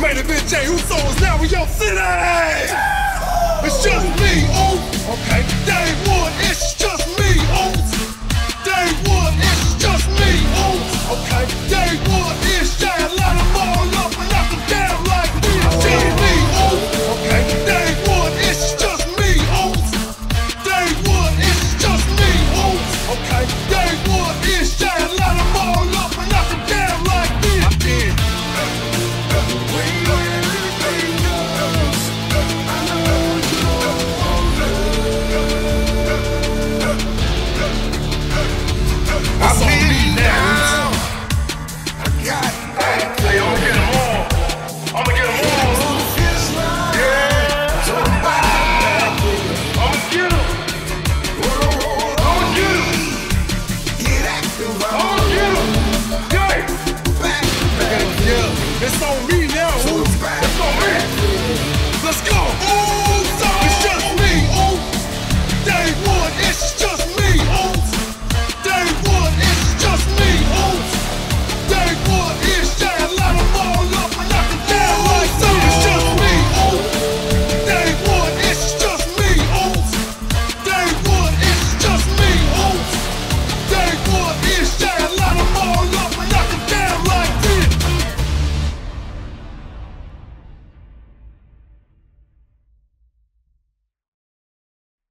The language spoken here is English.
Main event Jey Uso is now in your city. It's just me, ooh. Okay. Day one, it's just me, ooh. Day one, it's just me, ooh. Okay. Day one, it's Jey. I light them all up and knock them down like we are just me, ooh. Okay. Day one, it's just me, ooh. Day one, it's just me, ooh. Okay.